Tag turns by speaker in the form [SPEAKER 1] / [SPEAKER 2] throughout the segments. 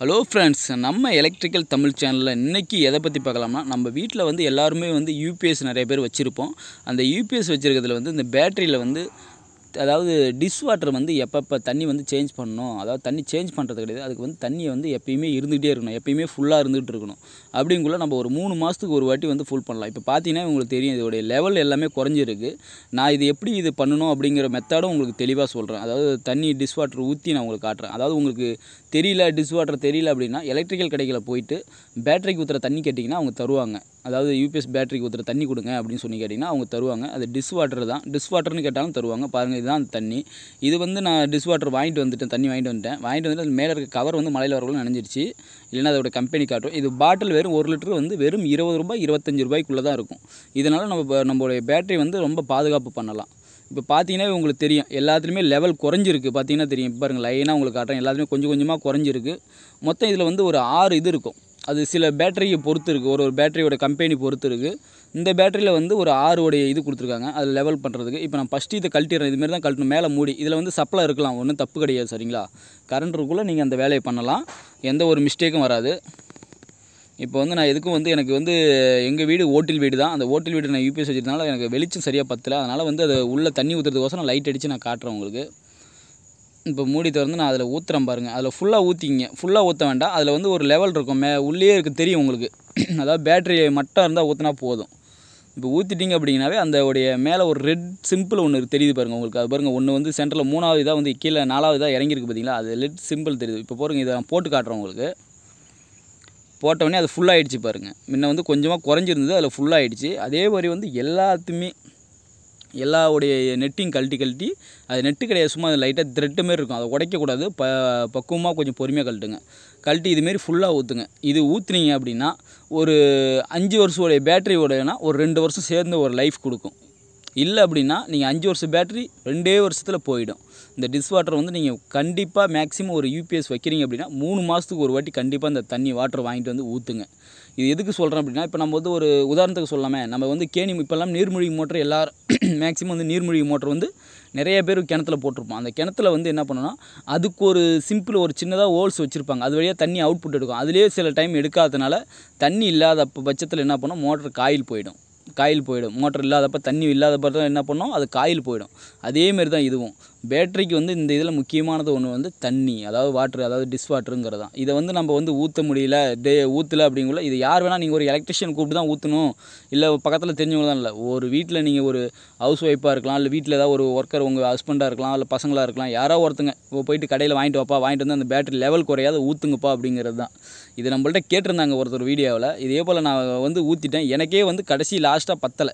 [SPEAKER 1] Hello friends நம்ம electrical Tamil சேனலில் இன்றைக்கி எதை பற்றி பார்க்கலாம்னா நம்ம வீட்டில் வந்து எல்லாருமே வந்து யூபிஎஸ் நிறைய பேர் வச்சுருப்போம். அந்த யூபிஎஸ் வச்சுருக்கிறதுல வந்து இந்த பேட்டரியில் வந்து அதாவது டிஷ் வாட்டர் வந்து எப்பப்போ தண்ணி வந்து சேஞ்ச் பண்ணணும் அதாவது தண்ணி சேஞ்ச் பண்ணுறது கிடையாது. அதுக்கு வந்து தண்ணியை வந்து எப்பயுமே இருந்துகிட்டே இருக்கணும் எப்பயுமே ஃபுல்லாக இருந்துகிட்டு இருக்கணும். அப்படிங்குள்ள நம்ம ஒரு மூணு மாதத்துக்கு ஒரு வாட்டி வந்து ஃபுல் பண்ணலாம். இப்போ பார்த்தீங்கன்னா உங்களுக்கு தெரியும் இதோடைய லெவல் எல்லாமே குறைஞ்சிருக்கு. நான் இது எப்படி இது பண்ணணும் அப்படிங்கிற மெத்தடும் உங்களுக்கு தெளிவாக சொல்கிறேன் அதாவது தண்ணி டிஷ் வாட்டர் ஊற்றி நான் உங்களுக்கு காட்டுறேன். அதாவது உங்களுக்கு தெரியல டிஷ் வாட்டர் தெரியல அப்படின்னா எலக்ட்ரிக்கல் கடைகளில் போயிட்டு பேட்டரிக்கு ஊற்றுற தண்ணி கேட்டிங்கன்னா அவங்க தருவாங்க. அதாவது யூபிஎஸ் பேட்டரிக்கு ஊற்றுற தண்ணி கொடுங்க அப்படின்னு சொல்லி கேட்டிங்கன்னா அவங்க தருவாங்க. அது டிஸ் வாட்டர் தான். டிஸ் வாட்டர்னு கேட்டாலும் தருவாங்க. பாருங்கள் இதுதான் அந்த தண்ணி. இது வந்து நான் டிஸ் வாட்டர் வாங்கிட்டு வந்துட்டேன் தண்ணி வாங்கிட்டு வந்துட்டேன். வாங்கிட்டு வந்துட்டு அது மேலே இருக்க கவர் வந்து மலையில் வரக்குள்ள நினைஞ்சிருச்சு. இல்லைன்னா அதோட கம்பெனி காட்டும். இது பாட்டில் வெறும் ஒரு லிட்டர் வந்து வெறும் இருபது ரூபாய் இருபத்தஞ்சி ரூபாய்க்குள்ளே தான் இருக்கும். இதனால் நம்ம நம்மளுடைய பேட்டரி வந்து ரொம்ப பாதுகாப்பு பண்ணலாம். இப்போ பார்த்தீங்கன்னா உங்களுக்கு தெரியும் எல்லாத்துலேயுமே லெவல் குறைஞ்சிருக்கு. பார்த்தீங்கன்னா தெரியும். இப்போ பாருங்கள் லைனாக உங்களுக்கு காட்டுறேன். எல்லாத்துலேயும் கொஞ்சம் கொஞ்சமாக குறைஞ்சிருக்கு. மொத்தம் இதில் வந்து ஒரு ஆறு இது இருக்கும். அது சில பேட்டரியை பொறுத்து இருக்குது ஒரு ஒரு பேட்டரியோட கம்பெனி பொறுத்து இருக்குது இந்த பேட்டரியில் வந்து ஒரு ஆறுடைய இது கொடுத்துருக்காங்க. அது லெவல் பண்ணுறதுக்கு இப்போ நான் ஃபஸ்ட்டு இதை கழட்டிடுறேன். இதுமாரி தான் கழட்டணும். மேலே மூடி. இதில் வந்து சப்ளை இருக்கலாம். ஒன்றும் தப்பு கிடையாது சரிங்களா? கரண்ட் இருக்குள்ளே நீங்கள் அந்த வேலையை பண்ணலாம். எந்த ஒரு மிஸ்டேக்கும் வராது. இப்போ வந்து நான் எதுக்கும் வந்து எனக்கு வந்து எங்கள் வீடு ஓட்டில் வீடு தான். அந்த ஓட்டில் வீடு நான் யூபிஎஸ் வச்சிருந்தனால எனக்கு வெளிச்சம் சரியாக பத்தல. அதனால் வந்து அது உள்ளே தண்ணி ஊற்றுறதுக்கோசரம் லைட் அடித்து நான் காட்டுறேன் உங்களுக்கு. இப்போ மூடி திறந்து நான் அதில் ஊற்றுறேன் பாருங்கள் அதில் ஃபுல்லாக ஊற்றிக்கிங்க ஃபுல்லாக ஊற்ற வேண்டாம். அதில் வந்து ஒரு லெவல் இருக்கும். மே உள்ளே இருக்குது தெரியும் உங்களுக்கு. அதாவது பேட்டரி மட்டும் இருந்தால் ஊற்றினா போதும். இப்போ ஊற்றிட்டீங்க அப்படிங்கனாவே அந்த உடைய மேலே ஒரு ரெட் சிம்பிள் ஒன்று தெரியுது பாருங்கள் உங்களுக்கு. அது பாருங்கள் ஒன்று வந்து சென்டரில் மூணாவது இதாக வந்து கீழே நாலாவது இதாக இறங்கியிருக்கு பார்த்தீங்களா அது ரெட் சிம்பிள் தெரியுது. இப்போ பாருங்க இதை நான் போட்டு காட்டுறேன் உங்களுக்கு. போட்டவொடனே அது ஃபுல்லாகிடுச்சு பாருங்கள் முன்ன வந்து கொஞ்சமாக குறைஞ்சிருந்தது அதில் ஃபுல்லாகிடுச்சு அதே மாதிரி வந்து எல்லாத்துமே எல்லாவுடைய நெட்டையும் கழட்டி கழட்டி அது நெட்டு கிடையாது சும்மா அது லைட்டாக த்ரெட்டு மாரி இருக்கும். அதை உடைக்கக்கூடாது. ப பக்குவமாக கொஞ்சம் பொறுமையாக கழட்டுங்க. கழட்டி இதுமாரி ஃபுல்லாக ஊற்றுங்க இது ஊற்றுனீங்க அப்படின்னா ஒரு அஞ்சு வருஷோடைய உடையன்னா ஒரு ரெண்டு வருஷம் சேர்ந்து ஒரு லைஃப் கொடுக்கும். இல்லை அப்படின்னா நீங்கள் அஞ்சு வருஷம் பேட்டரி ரெண்டே வருஷத்தில் போயிடும். இந்த டிஸ் வாட்டர் வந்து நீங்கள் கண்டிப்பாக மேக்ஸிமம் ஒரு யூபிஎஸ் வைக்கிறீங்க அப்படின்னா மூணு மாதத்துக்கு ஒரு வாட்டி கண்டிப்பாக இந்த தண்ணி வாட்டர் வாங்கிட்டு வந்து ஊற்றுங்க இது எதுக்கு சொல்கிறேன் அப்படின்னா இப்போ நம்ம வந்து ஒரு உதாரணத்துக்கு சொல்லாமே நம்ம வந்து கேணி இப்போல்லாம் நீர்மூழ்கி மோட்டர் எல்லாரும் மேக்ஸிமம் வந்து நீர்மூழ்கி மோட்டர் வந்து நிறைய பேர் கிணத்துல போட்டிருப்போம். அந்த கிணத்துல வந்து என்ன பண்ணணும்னா அதுக்கு ஒரு சிம்பிள் ஒரு சின்னதாக ஹோல்ஸ் வச்சுருப்பாங்க. அது வழியாக தண்ணி அவுட்புட் எடுக்கும். அதுலேயே சில டைம் எடுக்காதனால தண்ணி இல்லாத பட்சத்தில் என்ன பண்ணோம் மோட்டர் காயில் போயிடும். காயில் போயிடும். மோட்டர் இல்லாதப்ப தண்ணி இல்லாதப்ப தான் என்ன பண்ணோம்? அது காயில் போயிடும். அதேமாரி தான் இதுவும். பேட்டரிக்கு வந்து இந்த இதில் முக்கியமானது ஒன்று வந்து தண்ணி அதாவது வாட்ரு அதாவது டிஸ் வாட்டருங்கிறது தான் இதை வந்து நம்ம வந்து ஊற்ற முடியல டே ஊற்றல அப்படிங்குள்ள இது யார் வேணால் நீங்கள் ஒரு எலக்ட்ரிஷியன் கூப்பிட்டு தான் ஊற்றணும் இல்லை பக்கத்தில் தெரிஞ்சவங்க தான் இல்லை. ஒரு வீட்டில் நீங்கள் ஒரு ஹவுஸ் ஒய்ஃபாக இருக்கலாம் இல்லை வீட்டில் ஏதாவது ஒரு ஒர்க்கர் உங்கள் ஹஸ்பண்டாக இருக்கலாம் இல்லை பசங்களாக இருக்கலாம் யாரோ ஒருத்தங்க இப்போ போயிட்டு கடையில் வாங்கிட்டு வாப்பா வாங்கிட்டு வந்து அந்த பேட்டரி லெவல் குறையாத ஊற்றுங்கப்பா அப்படிங்கிறது தான். இது நம்மள்ட்ட கேட்டிருந்தாங்க ஒருத்தர் வீடியோவில் இதே போல் நான் வந்து ஊற்றிட்டேன் எனக்கே வந்து கடைசி லாஸ்ட் லாஸ்ட்டாக பத்தலை.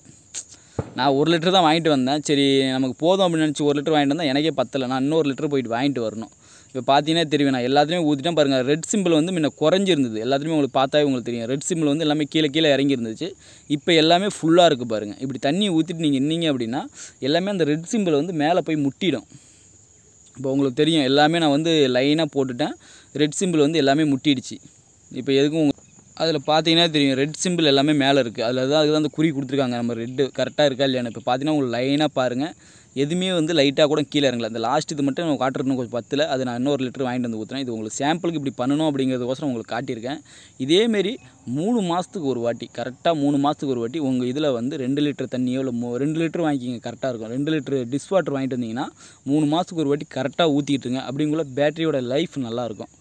[SPEAKER 1] நான் ஒரு லிட்டர் தான் வாங்கிட்டு வந்தேன். சரி நமக்கு போதும் அப்படின்னு நினச்சி ஒரு லிட்டர் வாங்கிட்டு வந்தால் எனக்கே பத்தலை. நான் இன்னொரு லிட்டர் போயிட்டு வாங்கிட்டு வரணும். இப்போ பார்த்தீங்கன்னா தெரியும் நான் எல்லாத்தையுமே ஊற்றிட்டேன் பாருங்கள் ரெட் சிம்பிள் வந்து முன்ன குறைஞ்சிருந்தது. எல்லாத்தையுமே உங்களுக்கு பார்த்தாவே உங்களுக்கு தெரியும். ரெட் சிம்பிள் வந்து எல்லாமே கீழே கீழே இறங்கி இருந்துச்சு இப்போ எல்லாமே ஃபுல்லாக இருக்குது பாருங்கள் இப்படி தண்ணி ஊற்றிட்டு நீங்கள் நின்னீங்க அப்படின்னா எல்லாமே அந்த ரெட் சிம்பிள் வந்து மேலே போய் முட்டிடும். இப்போ உங்களுக்கு தெரியும் எல்லாமே நான் வந்து லைனாக போட்டுட்டேன். ரெட் சிம்பிள் வந்து எல்லாமே முட்டிடுச்சு. இப்போ எதுக்கும் அதில் பார்த்தீங்கன்னா தெரியும் ரெட் சிம்பிள் எல்லாமே மேலே இருக்குது அதில் தான் அதுக்கு தான் அந்த குறி கொடுத்துருக்காங்க. நம்ம ரெட்டு கரெக்டாக இருக்கா இல்லையான்னு. இப்போ பார்த்தீங்கன்னா உங்களுக்கு லைனாக பாருங்கள் எதுவுமே வந்து லைட்டாக கூட கீழே இறங்கல. அந்த லாஸ்ட் இது மட்டும் நம்ம காட்டுறதுன்னு கொஞ்சம் பத்தில். அது நான் இன்னொரு லிட்டர் வாங்கிட்டு வந்து ஊற்றுறேன் இது உங்களுக்கு சாம்பிளுக்கு இப்படி பண்ணணும் அப்படிங்கிறதுக்கோசரம் உங்களுக்கு காட்டியிருக்கேன். இதேமாரி மூணு மாதத்துக்கு ஒரு வாட்டி கரெக்டாக மூணு மாதத்துக்கு ஒரு வாட்டி உங்கள் இதில் வந்து ரெண்டு லிட்டர் தண்ணியோ இல்லை மூ ரெண்டு லிட்டர் வாங்கிக்கிங்க கரெக்டாக இருக்கும். ரெண்டு லிட்டர் டிஷ் வாட்டர் வாங்கிட்டு வந்தீங்கன்னா மூணு மாதத்துக்கு ஒரு வாட்டி கரெக்டாக ஊற்றிட்டுருங்க அப்படிங்குள்ள பேட்டரியோட லைஃப் நல்லாயிருக்கும்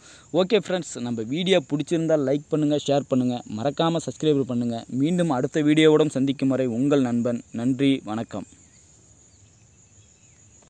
[SPEAKER 1] ஓகே ஃப்ரெண்ட்ஸ் நம்ம வீடியோ பிடிச்சிருந்தால் லைக் பண்ணுங்கள் ஷேர் பண்ணுங்கள் மறக்காமல் சப்ஸ்கிரைப் பண்ணுங்கள் மீண்டும் அடுத்த வீடியோவுடன் சந்திக்கும் வரை உங்கள் நண்பன். நன்றி வணக்கம்.